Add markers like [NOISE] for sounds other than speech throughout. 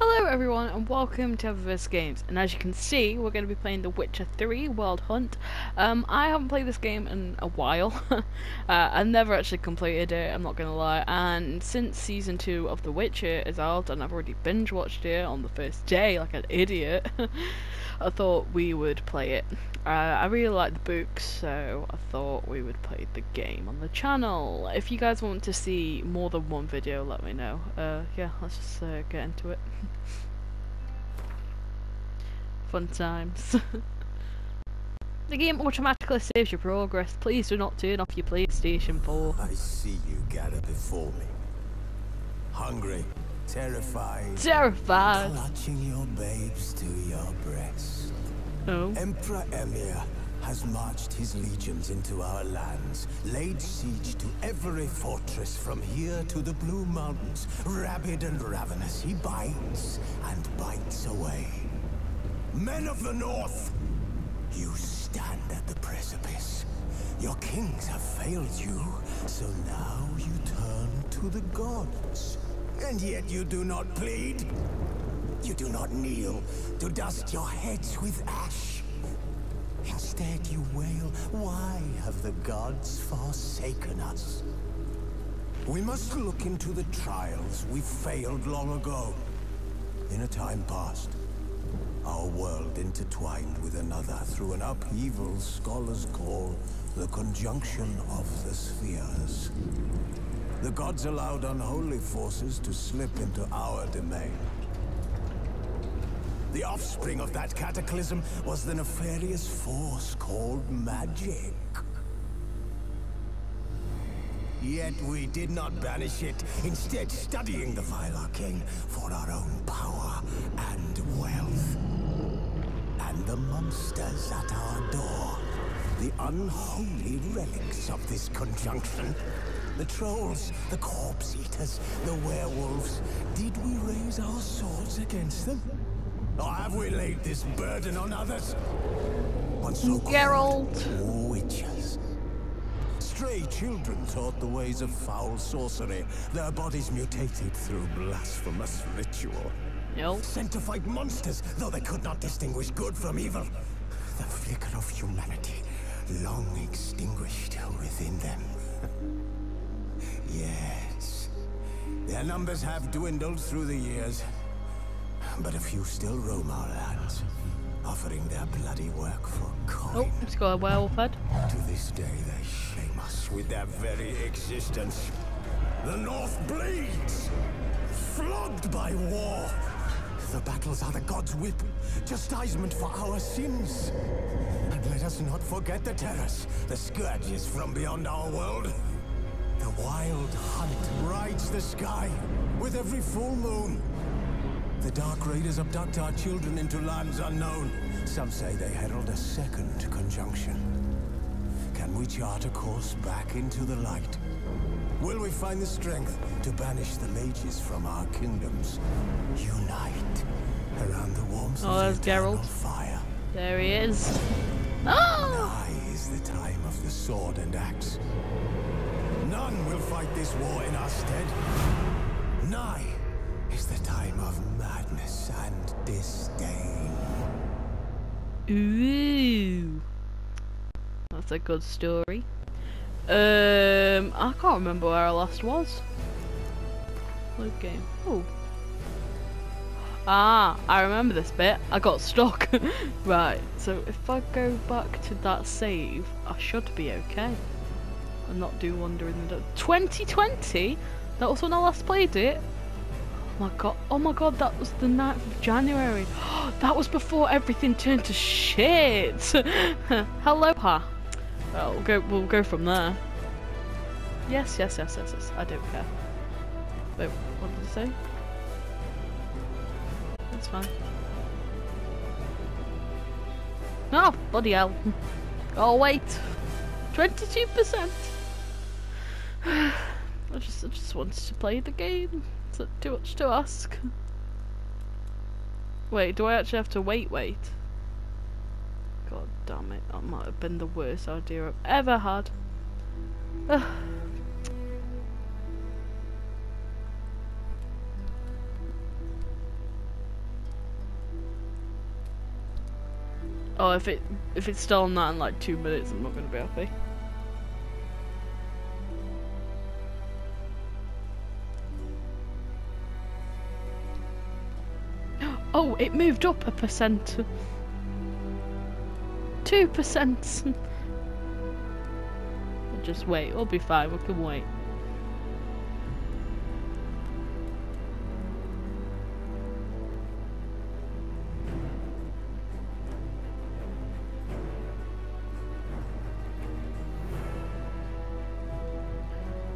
Hello everyone and welcome to Eververse Games and as you can see we're going to be playing The Witcher 3 Wild Hunt. Um, I haven't played this game in a while, [LAUGHS] uh, I've never actually completed it, I'm not going to lie, and since season 2 of The Witcher is out and I've already binge watched it on the first day like an idiot, [LAUGHS] I thought we would play it. Uh, I really like the books, so I thought we would play the game on the channel. If you guys want to see more than one video, let me know. Uh, yeah, let's just uh, get into it. [LAUGHS] [LAUGHS] Fun times. [LAUGHS] the game automatically saves your progress. Please do not turn off your PlayStation 4. I see you gather before me. Hungry, terrified, Terrified. clutching your babes to your breast. Oh. Emperor Emhyr has marched his legions into our lands, laid siege to every fortress from here to the Blue Mountains. Rabid and ravenous, he bites and bites away. Men of the North, you stand at the precipice. Your kings have failed you, so now you turn to the gods. And yet you do not plead. You do not kneel to dust your heads with ash. Instead, you wail, why have the gods forsaken us? We must look into the trials we failed long ago. In a time past, our world intertwined with another through an upheaval scholars call the conjunction of the spheres. The gods allowed unholy forces to slip into our domain. The offspring of that cataclysm was the nefarious force called magic. Yet we did not banish it, instead studying the vile arcane for our own power and wealth. And the monsters at our door, the unholy relics of this conjunction. The trolls, the corpse eaters, the werewolves. Did we raise our swords against them? Or have we laid this burden on others? On so Geralt. witchers. Stray children taught the ways of foul sorcery. Their bodies mutated through blasphemous ritual. Nope. Sanctified monsters, though they could not distinguish good from evil. The flicker of humanity, long extinguished within them. [LAUGHS] yes. Their numbers have dwindled through the years. But a few still roam our lands, offering their bloody work for coin. Oh, it's got a werewolf head. To this day, they shame us with their very existence. The North bleeds, flogged by war. The battles are the gods' whip, chastisement for our sins. And let us not forget the terrors, the scourges from beyond our world. The wild hunt rides the sky with every full moon. The Dark Raiders abduct our children into lands unknown. Some say they herald a second conjunction. Can we chart a course back into the light? Will we find the strength to banish the mages from our kingdoms? Unite around the warmth Oh, of Geralt. fire. There he is. Oh! Nigh ah! is the time of the sword and axe. None will fight this war in our stead. Nigh is the time of disdain. Ooh. That's a good story. Um, I can't remember where I last was. Load game. Oh. Ah, I remember this bit. I got stuck. [LAUGHS] right, so if I go back to that save, I should be okay. And not do Wander in the Dark. 2020? That was when I last played it? Oh my god, oh my god, that was the 9th of January. [GASPS] that was before everything turned to shit. [LAUGHS] Hello, pa. Well, we'll go, we'll go from there. Yes, yes, yes, yes, yes. I don't care. Wait, what did it say? That's fine. Oh, bloody hell. [LAUGHS] Oh, wait. 22%. [SIGHS] I just, I just wanted to play the game. That's too much to ask. Wait, do I actually have to wait, wait? God damn it, that might have been the worst idea I've ever had. Ugh. [SIGHS] Oh, if it if it's still not in like two minutes, I'm not gonna be happy. It moved up a percent. Two percent. [LAUGHS] Just wait, we'll be fine, we can wait.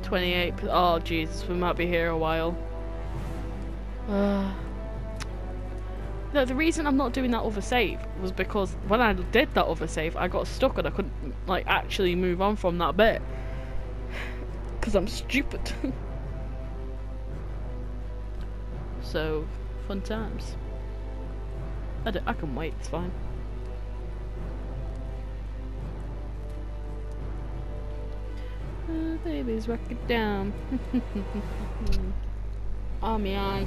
Twenty-eight. Oh, Jesus, we might be here a while. [SIGHS] Uh. No, the reason I'm not doing that other save was because when I did that other save, I got stuck and I couldn't, like, actually move on from that bit. [SIGHS] Because I'm stupid. [LAUGHS] so, fun times. I can wait, it's fine. Uh, babies, rock it down. [LAUGHS] oh, me eye.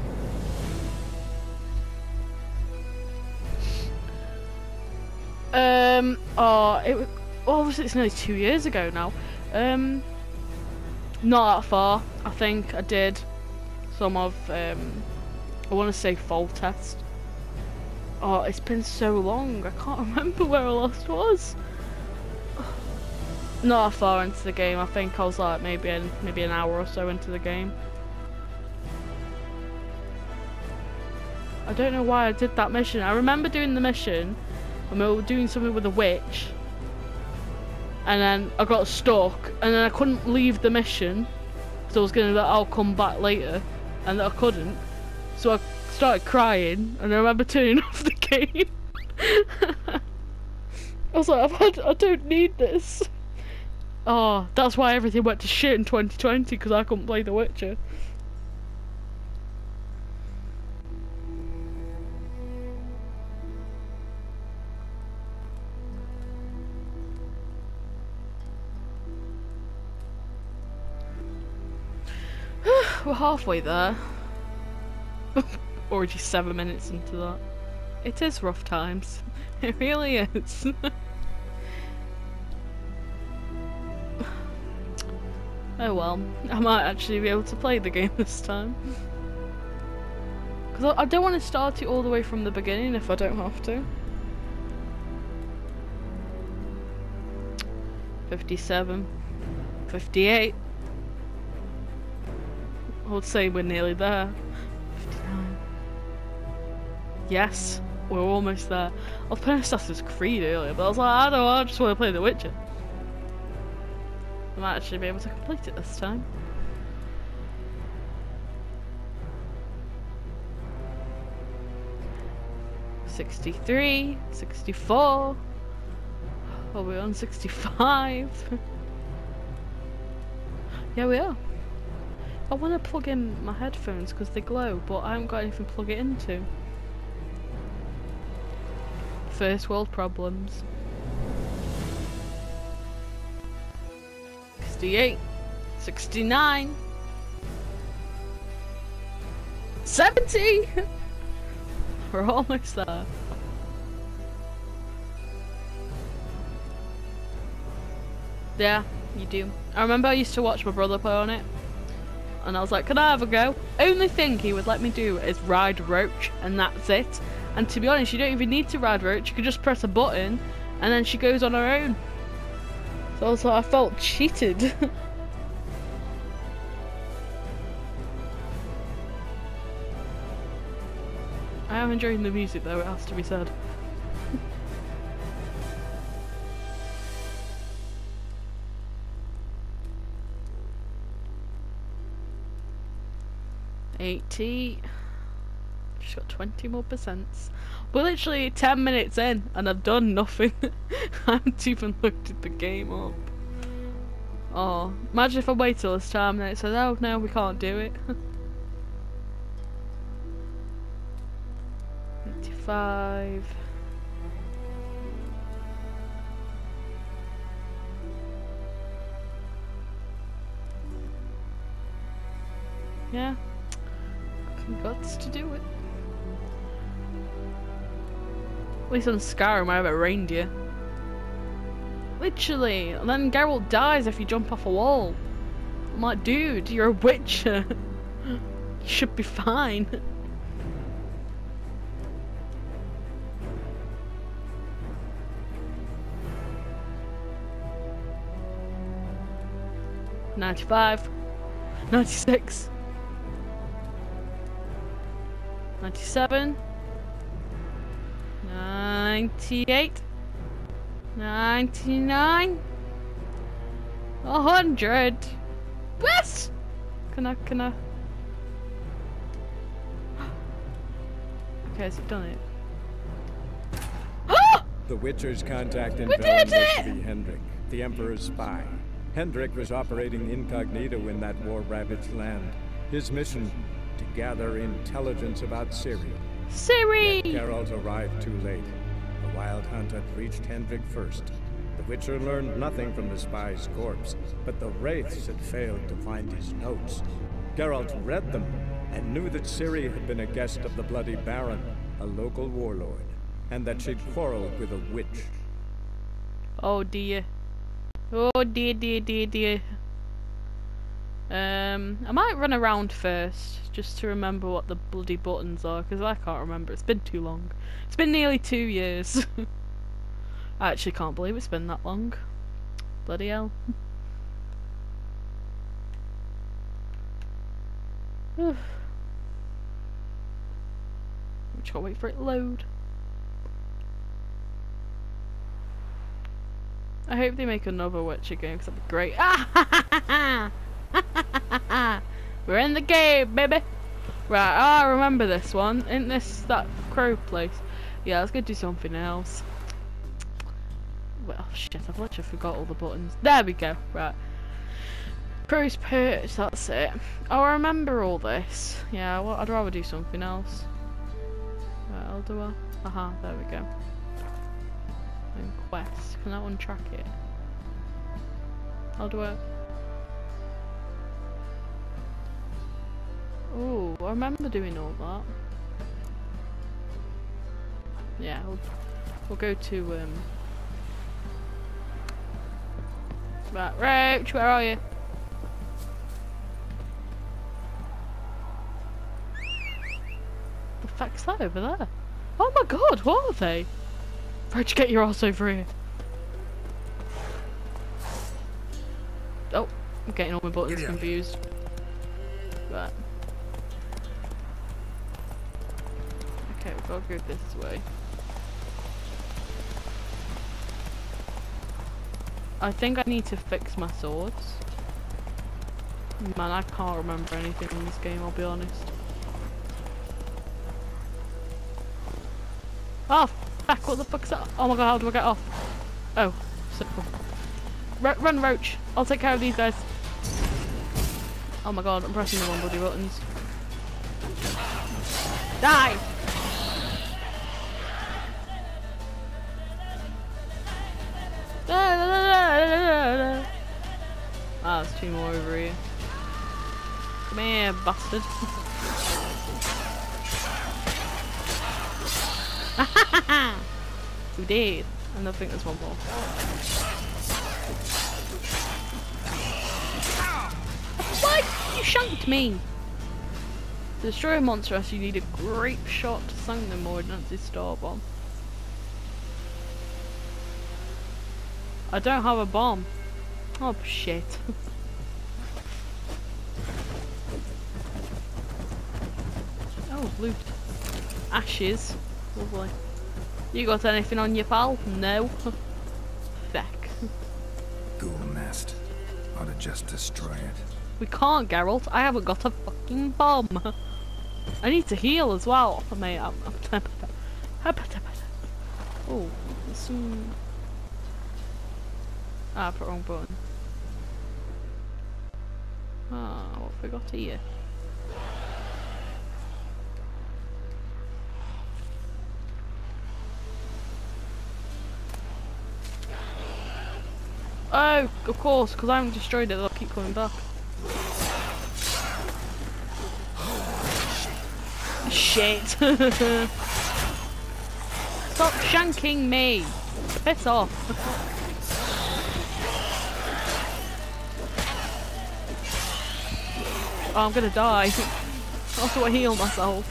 Um. Oh, it. Obviously it's nearly two years ago now. Um. Not that far. I think I did some of. Um. I want to say fall test. Oh, it's been so long. I can't [LAUGHS] remember where I last was. Not that far into the game. I think I was like maybe in, maybe an hour or so into the game. I don't know why I did that mission. I remember doing the mission and we were doing something with a witch. And then I got stuck. And then I couldn't leave the mission. So I was gonna like, I'll come back later. And I couldn't. So I started crying. And I remember turning [LAUGHS] off the game. [LAUGHS] I was like had, I don't need this. Oh that's why everything went to shit in 2020 because I couldn't play The Witcher we're halfway there. [LAUGHS] Already seven minutes into that. It is rough times. [LAUGHS] It really is. [LAUGHS] oh well, I might actually be able to play the game this time. Because I don't want to start it all the way from the beginning if I don't have to. 57. 58. I would say we're nearly there. 59. Yes, we're almost there. I was playing Assassin's Creed earlier, but I was like, I don't know, I just want to play The Witcher. I might actually be able to complete it this time. Sixty-three, sixty-four. Are we on sixty-five? [LAUGHS] yeah, we are. I want to plug in my headphones because they glow, but I haven't got anything to plug it into. First world problems. 68, 69, 70! [LAUGHS] We're almost there. Yeah, you do. I remember I used to watch my brother play on it and I was like, can I have a go? Only thing he would let me do is ride Roach, and that's it. And to be honest, you don't even need to ride Roach, you can just press a button, and then she goes on her own. So I was like, I felt cheated. [LAUGHS] I am enjoying the music though, it has to be said. 80. Just got 20 more percents. We're literally 10 minutes in and I've done nothing. [LAUGHS] I haven't even looked at the game up. Oh, imagine if I wait till this time and it says, oh no, we can't do it. [LAUGHS] 85. Yeah guts to do it. At least on Skyrim I have a reindeer. Literally. And then Geralt dies if you jump off a wall. I'm like, dude, you're a witcher. [LAUGHS] you should be fine. [LAUGHS] Ninety-five. Ninety-six. Ninety-seven. Ninety-eight. 99 a hundred yes can I can I [GASPS] okay has it done it [GASPS] the Witcher's contact in We Velen did it! to be Hendrik, the Emperor's spy. Hendrik was operating incognito in that war-ravaged land. His mission, to gather intelligence about Ciri. Siri Geralt arrived too late. The Wild Hunt had reached Hendrik first. The Witcher learned nothing from the spy's corpse, but the Wraiths had failed to find his notes. Geralt read them and knew that Ciri had been a guest of the Bloody Baron, a local warlord, and that she'd quarreled with a witch. oh dear oh dear dear dear dear um I might run around first just to remember what the bloody buttons are because I can't remember. It's been too long. It's been nearly two years. [LAUGHS] I actually can't believe it's been that long. Bloody hell. [SIGHS] Just gotta wait for it to load. I hope they make another Witcher game because that'd be great. [LAUGHS] [LAUGHS] We're in the game, baby. Right, oh, I remember this one. Isn't this that crow place? Yeah, let's go do something else. Well, shit, I've literally forgot all the buttons. There we go. Right. Crow's perch, that's it. Oh, I remember all this. Yeah, well, I'd rather do something else. Right, I'll do a... Aha, there we go. And quest. Can that one track it? I'll do it. Oh, I remember doing all that. Yeah, we'll, we'll go to, um... Right, Roach, where are you? The fuck's that over there? Oh my god, what are they? Roach, get your ass over here. Oh, I'm getting all my buttons confused. Right. To go this way. I think I need to fix my swords. Man, I can't remember anything in this game, I'll be honest. Oh, fuck, what the fuck's that? Oh my god, how do I get off? Oh, simple. Ro run, Roach. I'll take care of these guys. Oh my god, I'm pressing the wrong bloody buttons. Die! More over here. Come here, bastard. [LAUGHS] we did. And I think there's one more. Why You shanked me! To destroy a monster, you need a grape shot to sink them more than a star bomb. I don't have a bomb. Oh shit. [LAUGHS] loot. Ashes. Lovely. You got anything on your pal? No. [LAUGHS] Feck. Ghoul nest. Ought to just destroy it. We can't, Geralt. I haven't got a fucking bomb. I need to heal as well. Oh, mate, I'm, I'm [LAUGHS] Oh, some... Ah, I put wrong button. Ah, what have we got here? Oh, of course, because I haven't destroyed it, they'll keep coming back. Shit. [LAUGHS] Stop shanking me! Piss off. oh, I'm gonna die. I also, I heal myself.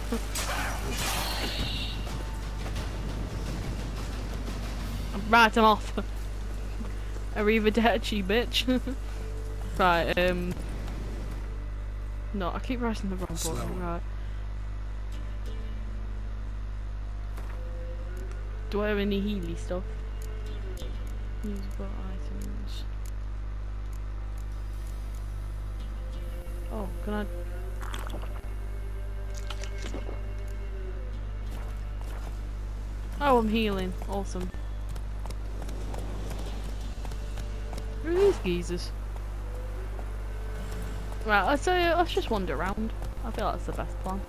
[LAUGHS] right, I'm off. Arrivederci, bitch. [LAUGHS] right, um... No, I keep pressing the wrong Slow. button, right. Do I have any Healy stuff? Usable items. Oh, can I... Oh, I'm healing. Awesome. Who are these geezers? Right, let's, uh, let's just wander around. I feel that's the best plan.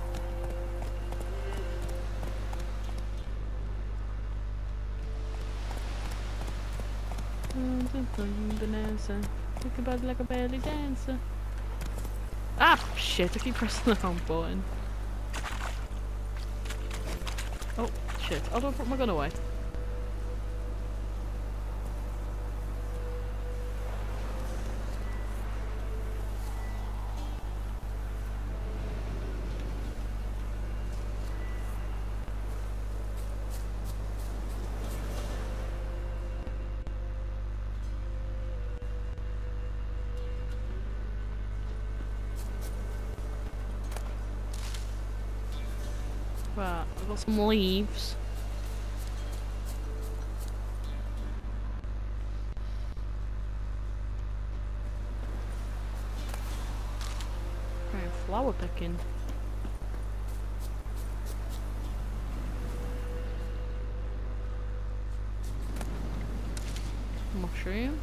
Ah, shit, I keep pressing the wrong button. Oh, shit. I put my gun away? Right, I've got some leaves. Going flower picking. Mushroom.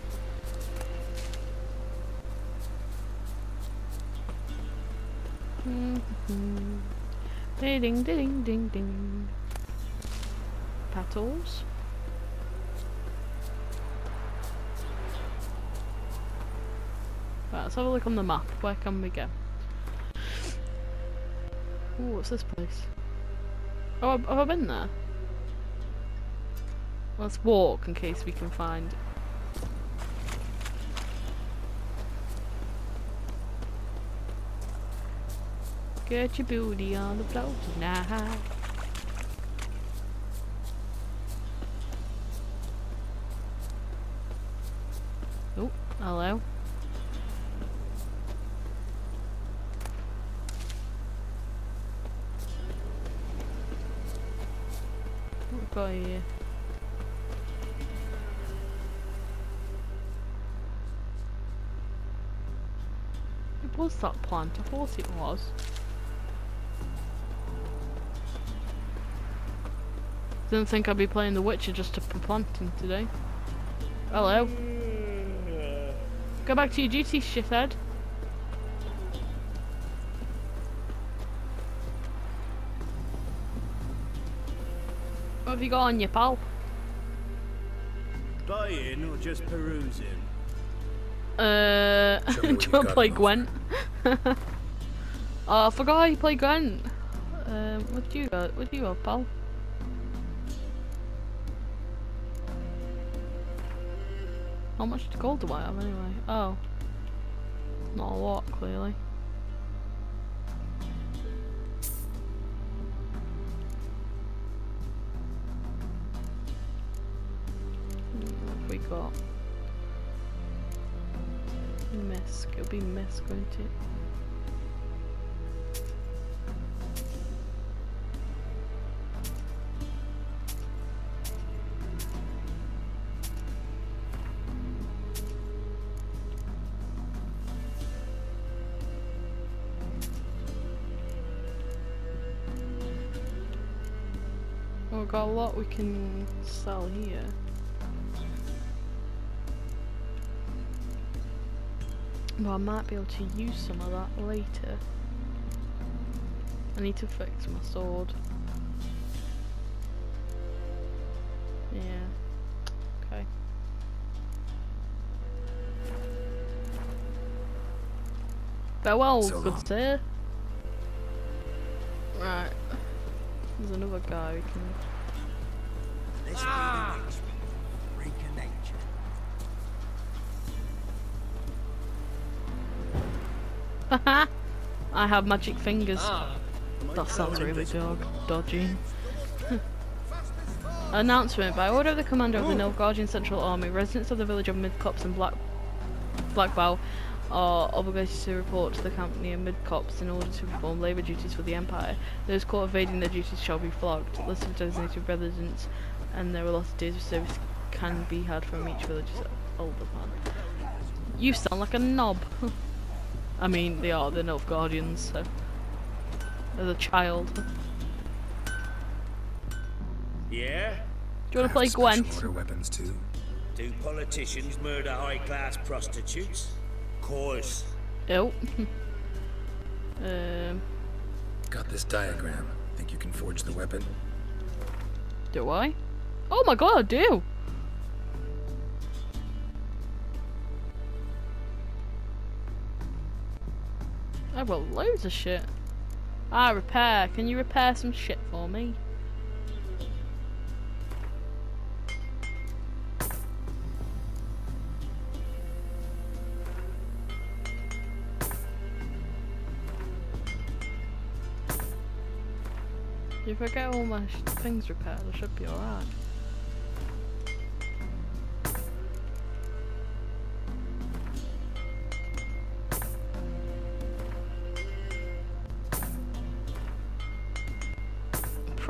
Ding ding ding ding. Petals. Right, let's have a look on the map. Where can we go? Ooh, what's this place? Oh, have I been there? Let's walk in case we can find. Get your booty on the floor tonight. Oh, hello. What got here? It was that plant, I thought it was. Didn't think I'd be playing The Witcher just to planting today. Hello. Go back to your duty, shithead. What have you got on you, pal? Buying or just perusing? Uh, do you want to play Gwent? [LAUGHS] oh, I forgot how you play Gwent. Um, what do you got? What do you got, pal? How much gold do I have anyway? Oh. Not a lot, clearly. What we got? Misk. It'll be Misk, won't it? Got a lot we can sell here. But I might be able to use some of that later. I need to fix my sword. Yeah. Okay. Farewell, So good sir. Right. There's another guy we can ah. be the freak of nature. I have magic fingers. Ah. That sounds really dog dodgy. [LAUGHS] Announcement. By order of the commander of the Nilfgaardian Central Army, residents of the village of Midcopse and Black Blackbough are obligated to report to the company in Midcopse in order to perform labour duties for the Empire. Those caught evading their duties shall be flogged. List of designated residents and their allotted days of service can be had from each village's older man. You sound like a knob. [LAUGHS] I mean, they are, the Nilfgaardians, so... As a child. Yeah? Do you want to play Gwent? Order weapons too. Do politicians murder high-class prostitutes? Course. Oh. [LAUGHS] um. Got this diagram. Think you can forge the weapon? Do I? Oh my god, I do! I've got loads of shit. Ah, repair. Can you repair some shit for me? If I get all my things repaired, I should be alright.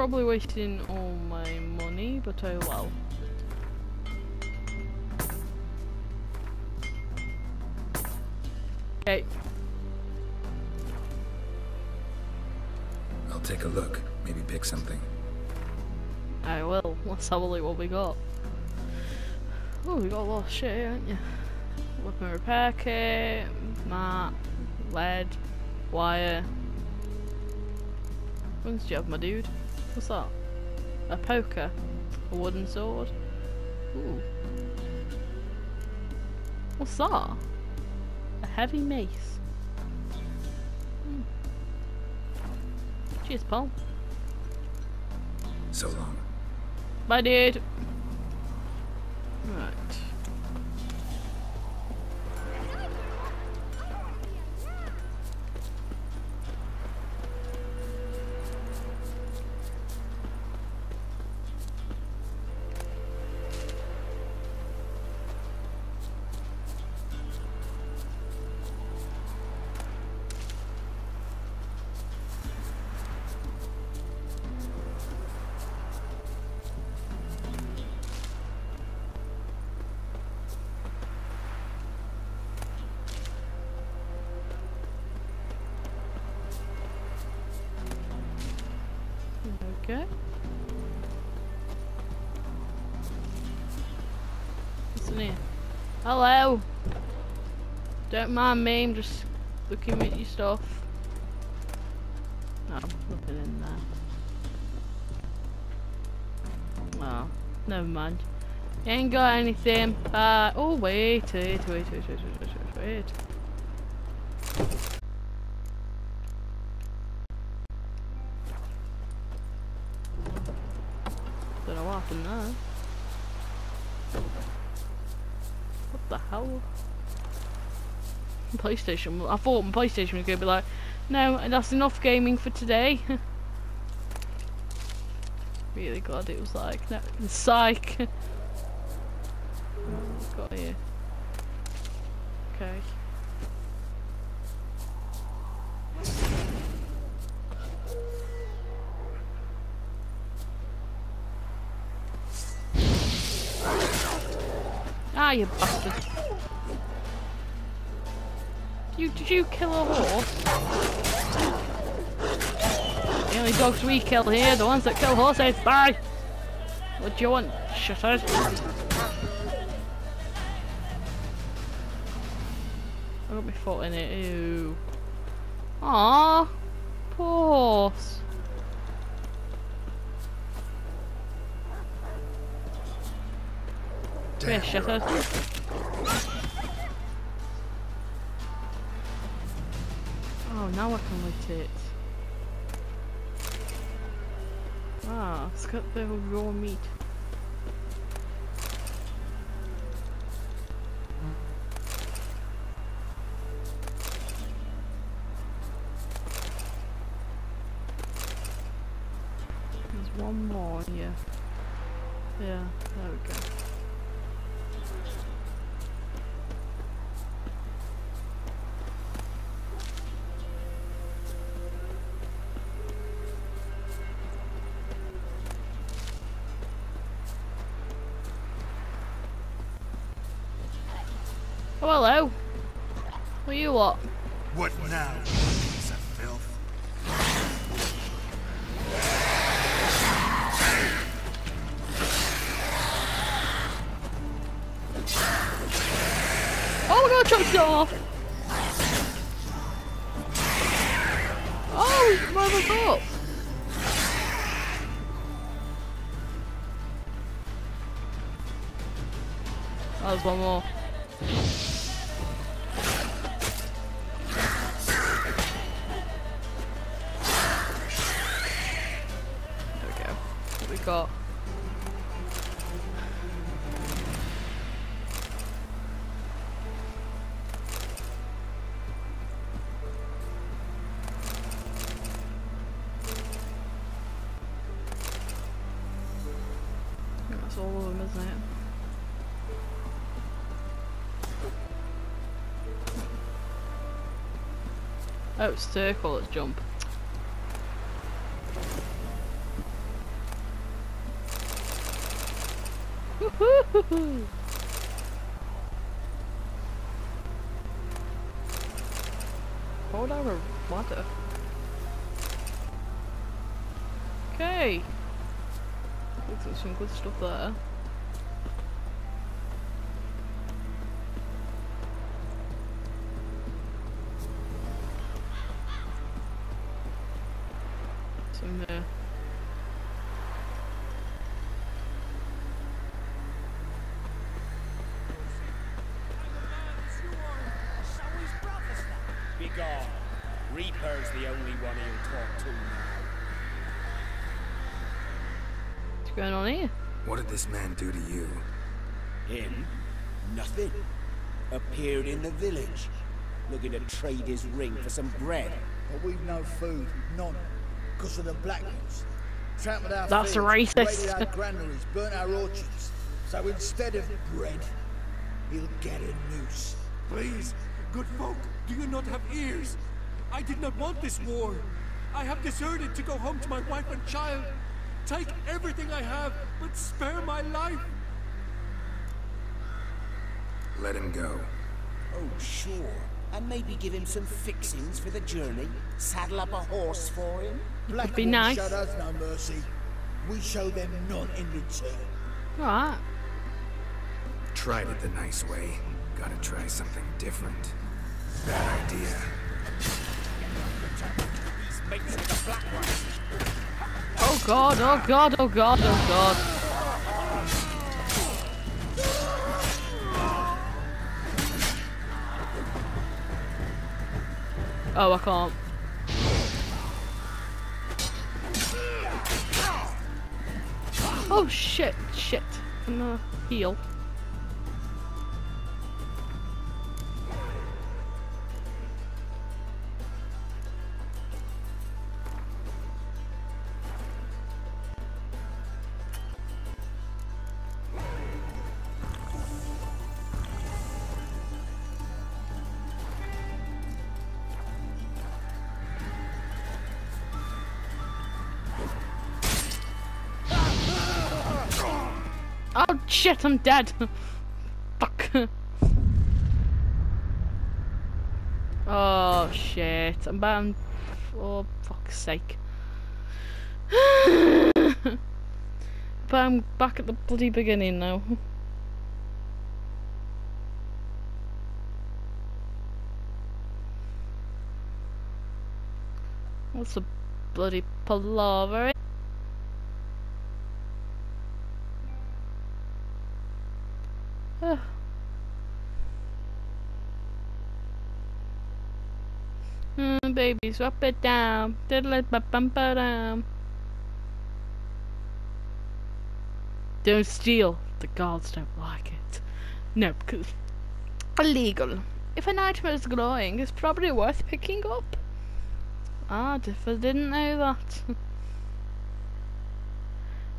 Probably wasting all my money, but oh well. Okay. I'll take a look. Maybe pick something. I will. Let's have a look what we got. Oh, we got a lot of shit here, haven't you? Weapon repair kit, mat, lead, wire. Do you have, my dude? What's that? A poker? A wooden sword? Ooh. What's that? A heavy mace. Hmm. Cheers, Paul. So long. Bye, dude. Right. Okay. What's in here? Hello! Don't mind me, I'm just looking at your stuff. No, nothing in there. Well, never mind. Ain't got anything. Uh, oh wait, wait, wait, wait, wait, wait, wait, wait. PlayStation. I thought my PlayStation was going to be like, no, that's enough gaming for today. [LAUGHS] really glad it was like, no, [LAUGHS] psych. [LAUGHS] got here? Okay. Ah, you bastard. Did you kill a horse? The only dogs we kill here, the ones that kill horses, bye! What do you want, shithead? I got my foot in it, ew. Aww, poor horse. Come here, shithead. now I can eat it. Ah, it's got the raw meat. There's one more here. Yeah, there we go. What what? What now? Piece of filth. Oh my god, chopped it off! Oh, mother up! That was one more. Oh, circle, let's jump. Hold on a ladder. Okay. Looks like some good stuff there. What's going on here? What did this man do to you? Him? Nothing. Appeared in the village. Looking to trade his ring for some bread. But we've no food, none, because of the blackness. Trampled our That's fields, racist. raided our granaries, burnt our orchards. So instead of bread, he'll get a noose. Please, good folk, do you not have ears? I did not want this war. I have deserted to go home to my wife and child. Take everything I have, but spare my life. Let him go. Oh, sure. And maybe give him some fixings for the journey. Saddle up a horse for him. Black be nice. showed us no mercy. We show them none in return. Alright. Tried it the nice way. Gotta try something different. Bad idea. These mates with the black ones. Oh god, oh god, oh god, oh god. Oh, I can't. Oh shit, shit. I'm gonna heal. Shit, I'm dead. [LAUGHS] Fuck. oh shit, I'm bound. For oh, fuck's sake. [SIGHS] but I'm back at the bloody beginning now. What's a bloody palaver? Mm, baby, swap it down. Diddle it, ba bum ba dum. Don't steal. The gods don't like it. No, because illegal. If an item is glowing, it's probably worth picking up. Ah, if I didn't know that. [LAUGHS]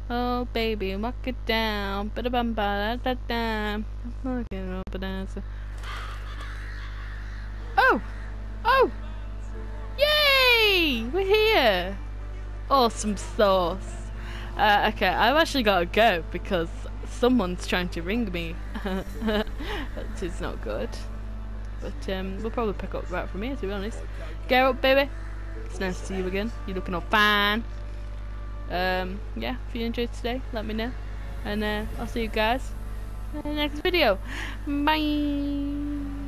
Oh baby, walk it down. Ba bum ba da da da. Looking up and. Oh! Oh! Yay! We're here! Awesome sauce. Uh, okay, I've actually got to go because someone's trying to ring me. [LAUGHS] that is not good. But um, we'll probably pick up right from here, to be honest. Get up, baby. It's nice to see you again. You're looking all fine. Um, yeah, if you enjoyed today, let me know. And uh, I'll see you guys in the next video. Bye.